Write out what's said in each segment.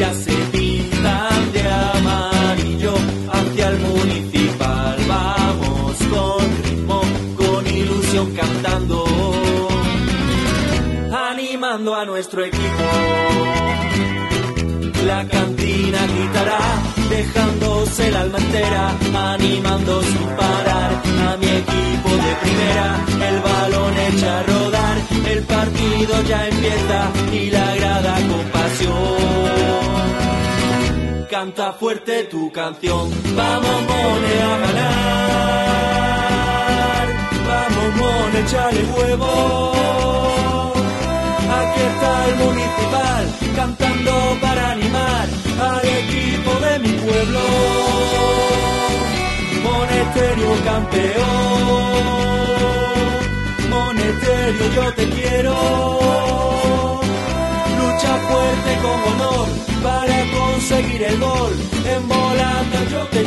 ya se pintan de amarillo hacia el municipal. Vamos con ritmo, con ilusión cantando, animando a nuestro equipo. La cantina gritará, dejándose el alma entera, animando sin parar a mi equipo de primera. El balón echa a rodar, el partido ya empieza Canta fuerte tu canción, vamos Mone a ganar, vamos Mone, echale huevo. Aquí está el municipal cantando para animar al equipo de mi pueblo. Monesterio campeón, Monesterio yo te quiero. Con honor para conseguir el gol. En volanta yo te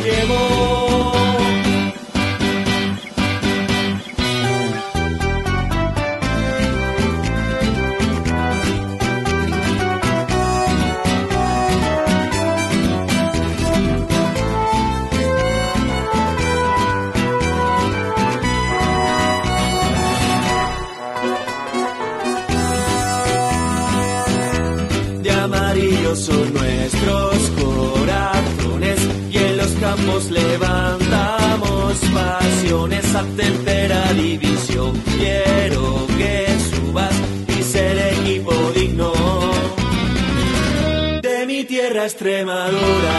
amarillo son nuestros corazones y en los campos levantamos pasiones a tercera división. Quiero que subas y ser equipo digno de mi tierra Extremadura.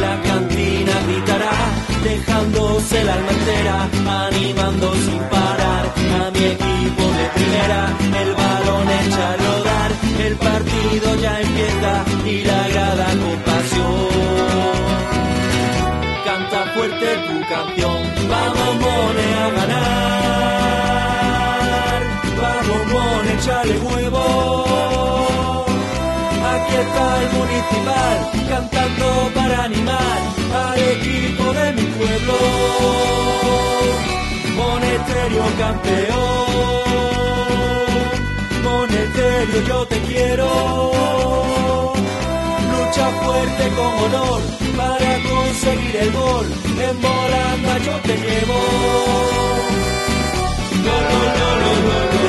La cantina gritará, dejándose el alma animando sin parar tu canción, vamos Mone a ganar, vamos Mone, échale huevo. Aquí está el municipal cantando para animar al equipo de mi pueblo. Monesterio campeón, Monesterio yo te quiero. Lucha fuerte con honor para conseguir el gol. En volanda yo te llevo. Gol, gol, gol, gol, gol, gol.